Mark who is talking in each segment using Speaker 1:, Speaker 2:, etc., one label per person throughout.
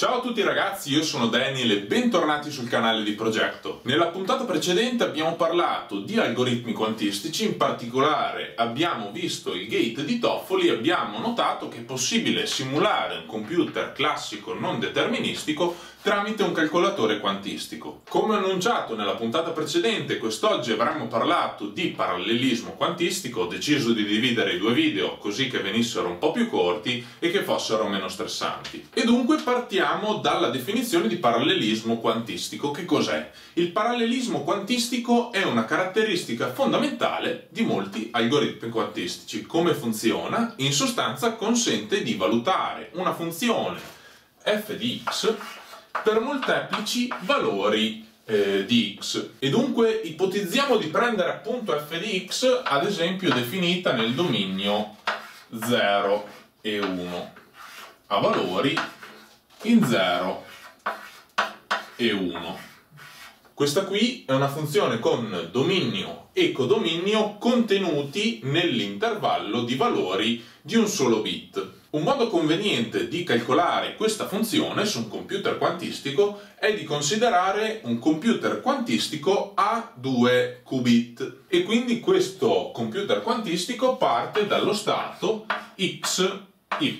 Speaker 1: Ciao a tutti ragazzi, io sono Daniel e bentornati sul canale di Progetto. Nella puntata precedente abbiamo parlato di algoritmi quantistici, in particolare abbiamo visto il gate di Toffoli e abbiamo notato che è possibile simulare un computer classico non deterministico tramite un calcolatore quantistico. Come annunciato nella puntata precedente, quest'oggi avremmo parlato di parallelismo quantistico, ho deciso di dividere i due video così che venissero un po' più corti e che fossero meno stressanti. E dunque partiamo dalla definizione di parallelismo quantistico. Che cos'è? Il parallelismo quantistico è una caratteristica fondamentale di molti algoritmi quantistici. Come funziona? In sostanza consente di valutare una funzione f di x per molteplici valori eh, di x. E dunque ipotizziamo di prendere appunto f di x ad esempio definita nel dominio 0 e 1 a valori in 0 e 1 questa qui è una funzione con dominio e codominio contenuti nell'intervallo di valori di un solo bit. Un modo conveniente di calcolare questa funzione su un computer quantistico è di considerare un computer quantistico a due qubit e quindi questo computer quantistico parte dallo stato x, y.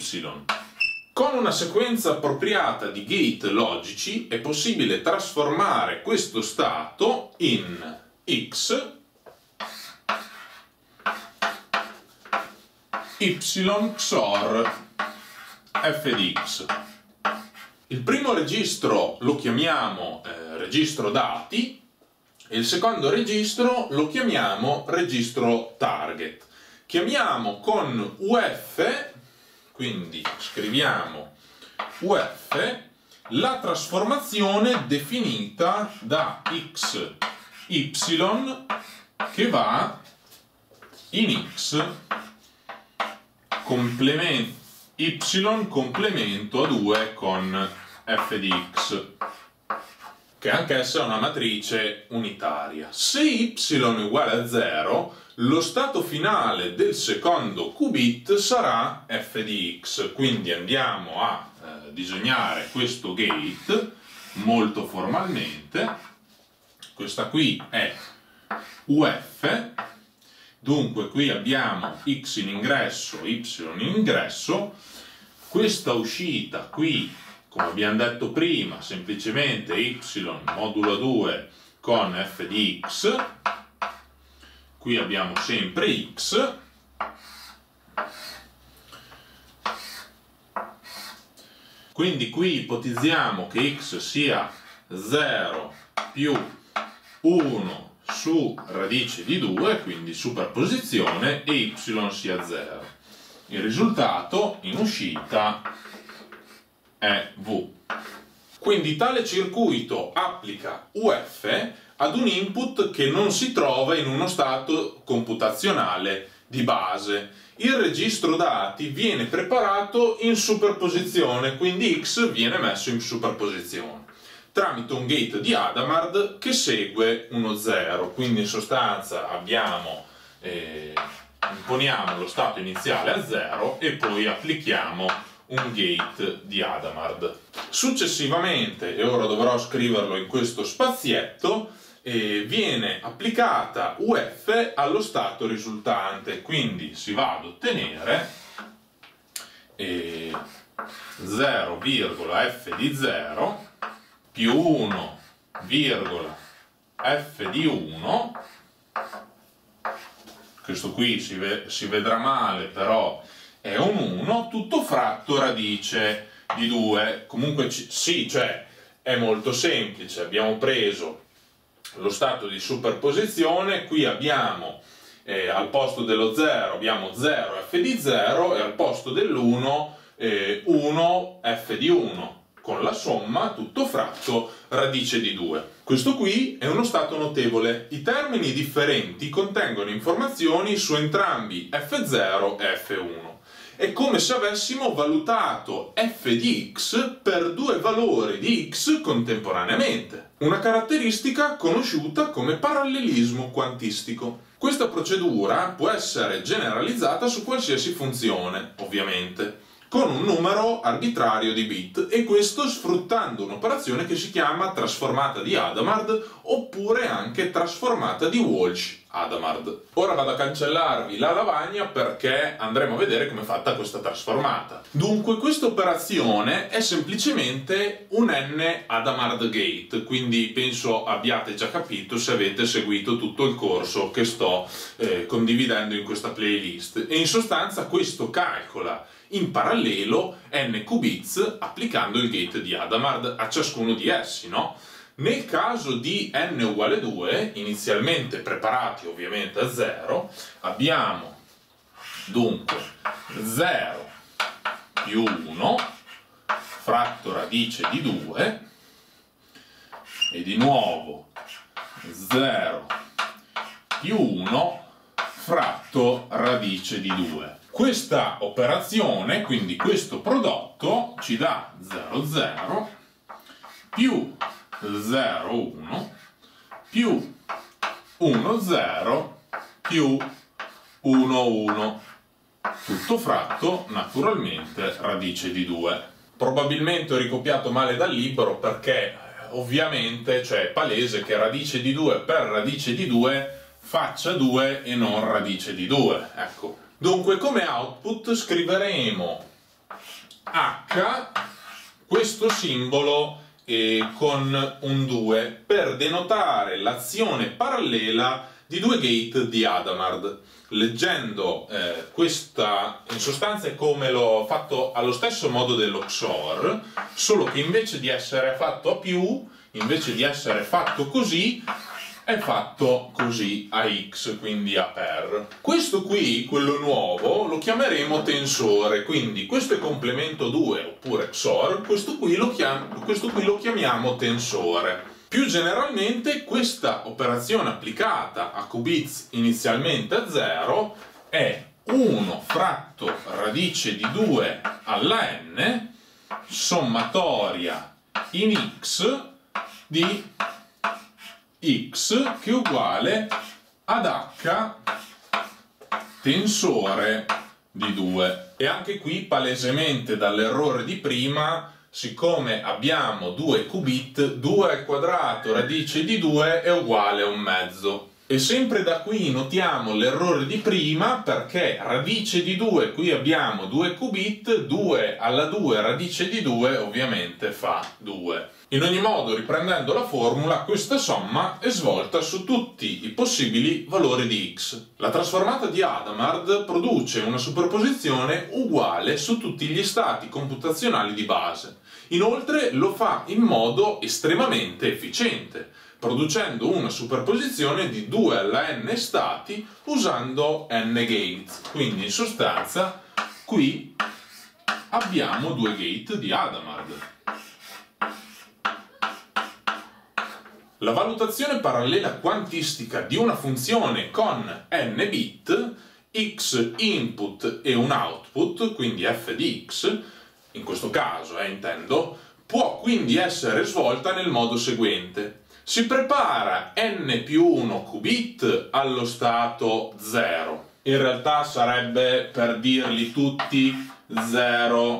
Speaker 1: Con una sequenza appropriata di gate logici è possibile trasformare questo stato in x y XOR f di x. Il primo registro lo chiamiamo eh, registro dati e il secondo registro lo chiamiamo registro target. Chiamiamo con UF, quindi scriviamo UF, la trasformazione definita da x, y che va in x complemento y complemento a 2 con f di x che anch'essa è una matrice unitaria. Se y è uguale a 0, lo stato finale del secondo qubit sarà f di x, quindi andiamo a eh, disegnare questo gate molto formalmente. Questa qui è UF Dunque qui abbiamo x in ingresso, y in ingresso, questa uscita qui, come abbiamo detto prima, semplicemente y modulo 2 con f di x, qui abbiamo sempre x, quindi qui ipotizziamo che x sia 0 più 1 su radice di 2, quindi superposizione, e y sia 0. Il risultato in uscita è V. Quindi tale circuito applica UF ad un input che non si trova in uno stato computazionale di base. Il registro dati viene preparato in superposizione, quindi X viene messo in superposizione tramite un gate di Hadamard che segue uno 0, quindi in sostanza abbiamo, eh, imponiamo lo stato iniziale a 0 e poi applichiamo un gate di Hadamard. Successivamente, e ora dovrò scriverlo in questo spazietto, eh, viene applicata UF allo stato risultante, quindi si va ad ottenere eh, 0,f di 0 più 1, virgola, f di 1, questo qui si, ve si vedrà male però è un 1, tutto fratto radice di 2, comunque sì, cioè è molto semplice, abbiamo preso lo stato di superposizione, qui abbiamo eh, al posto dello 0 abbiamo 0 f di 0 e al posto dell'1 eh, 1 f di 1 con la somma, tutto fratto, radice di 2. Questo qui è uno stato notevole. I termini differenti contengono informazioni su entrambi f0 e f1. È come se avessimo valutato f di x per due valori di x contemporaneamente. Una caratteristica conosciuta come parallelismo quantistico. Questa procedura può essere generalizzata su qualsiasi funzione, ovviamente. Con un numero arbitrario di bit e questo sfruttando un'operazione che si chiama trasformata di Hadamard oppure anche trasformata di Walsh Hadamard. Ora vado a cancellarvi la lavagna perché andremo a vedere come è fatta questa trasformata. Dunque questa operazione è semplicemente un n Hadamard gate, quindi penso abbiate già capito se avete seguito tutto il corso che sto eh, condividendo in questa playlist. E in sostanza questo calcola in parallelo n qubits applicando il gate di Hadamard a ciascuno di essi, no? Nel caso di n uguale 2, inizialmente preparati ovviamente a 0, abbiamo dunque 0 più 1 fratto radice di 2 e di nuovo 0 più 1 fratto radice di 2. Questa operazione, quindi questo prodotto, ci dà 0, 0 più 0, 1 più 1, 0 più 1, 1. Tutto fratto, naturalmente, radice di 2. Probabilmente ho ricopiato male dal libro perché ovviamente cioè, è palese che radice di 2 per radice di 2 faccia 2 e non radice di 2. Ecco. Dunque come output scriveremo h, questo simbolo eh, con un 2 per denotare l'azione parallela di due gate di Hadamard. Leggendo eh, questa, in sostanza è come l'ho fatto allo stesso modo dello XOR, solo che invece di essere fatto a più, invece di essere fatto così, è fatto così a x, quindi a per. Questo qui, quello nuovo, lo chiameremo tensore, quindi questo è complemento 2 oppure XOR, questo qui lo, chiam questo qui lo chiamiamo tensore. Più generalmente questa operazione applicata a qubits inizialmente a 0 è 1 fratto radice di 2 alla n sommatoria in x di x che è uguale ad h tensore di 2 e anche qui palesemente dall'errore di prima siccome abbiamo 2 qubit 2 al quadrato radice di 2 è uguale a un mezzo. E sempre da qui notiamo l'errore di prima perché radice di 2 qui abbiamo 2 qubit 2 alla 2 radice di 2 ovviamente fa 2 in ogni modo, riprendendo la formula, questa somma è svolta su tutti i possibili valori di x. La trasformata di Hadamard produce una superposizione uguale su tutti gli stati computazionali di base. Inoltre lo fa in modo estremamente efficiente, producendo una superposizione di 2 alla n stati usando n gates. Quindi in sostanza qui abbiamo due gate di Hadamard. La valutazione parallela quantistica di una funzione con n bit, x input e un output, quindi f di x, in questo caso eh, intendo, può quindi essere svolta nel modo seguente. Si prepara n più 1 qubit allo stato 0. In realtà sarebbe per dirli tutti 0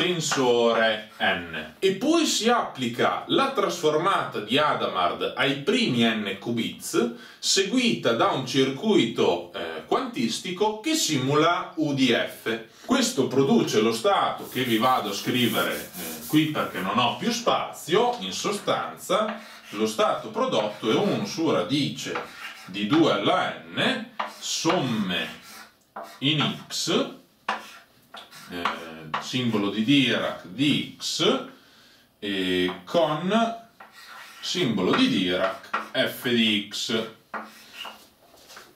Speaker 1: tensore n. E poi si applica la trasformata di Hadamard ai primi n qubits, seguita da un circuito eh, quantistico che simula UDF. Questo produce lo stato che vi vado a scrivere eh, qui perché non ho più spazio, in sostanza lo stato prodotto è 1 su radice di 2 alla n, somme in x, eh, simbolo di Dirac di x con simbolo di Dirac f di x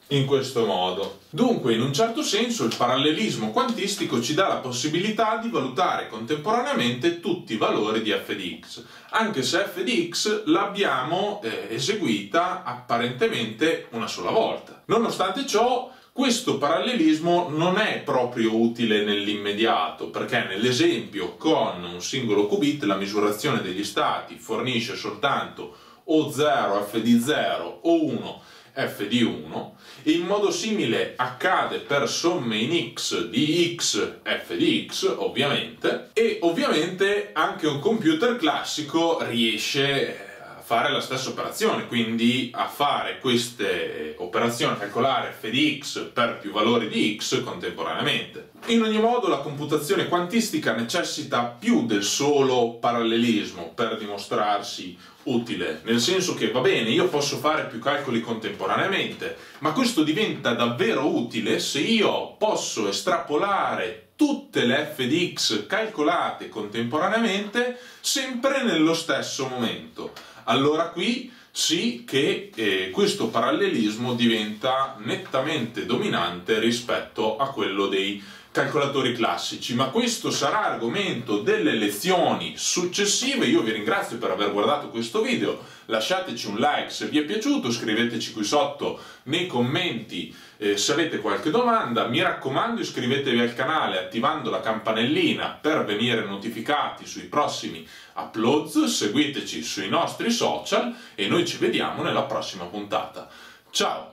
Speaker 1: in questo modo. Dunque, in un certo senso, il parallelismo quantistico ci dà la possibilità di valutare contemporaneamente tutti i valori di f di x, anche se f di x l'abbiamo eh, eseguita apparentemente una sola volta. Nonostante ciò, questo parallelismo non è proprio utile nell'immediato, perché nell'esempio con un singolo qubit la misurazione degli stati fornisce soltanto o 0 f di 0 o 1 f di 1 e in modo simile accade per somme in x di x f di x ovviamente e ovviamente anche un computer classico riesce fare la stessa operazione, quindi a fare queste operazioni, calcolare f di x per più valori di x contemporaneamente. In ogni modo la computazione quantistica necessita più del solo parallelismo per dimostrarsi utile, nel senso che va bene, io posso fare più calcoli contemporaneamente, ma questo diventa davvero utile se io posso estrapolare tutte le f di x calcolate contemporaneamente sempre nello stesso momento. Allora qui sì che eh, questo parallelismo diventa nettamente dominante rispetto a quello dei calcolatori classici, ma questo sarà argomento delle lezioni successive. Io vi ringrazio per aver guardato questo video, lasciateci un like se vi è piaciuto, scriveteci qui sotto nei commenti eh, se avete qualche domanda, mi raccomando iscrivetevi al canale attivando la campanellina per venire notificati sui prossimi uploads, seguiteci sui nostri social e noi ci vediamo nella prossima puntata. Ciao!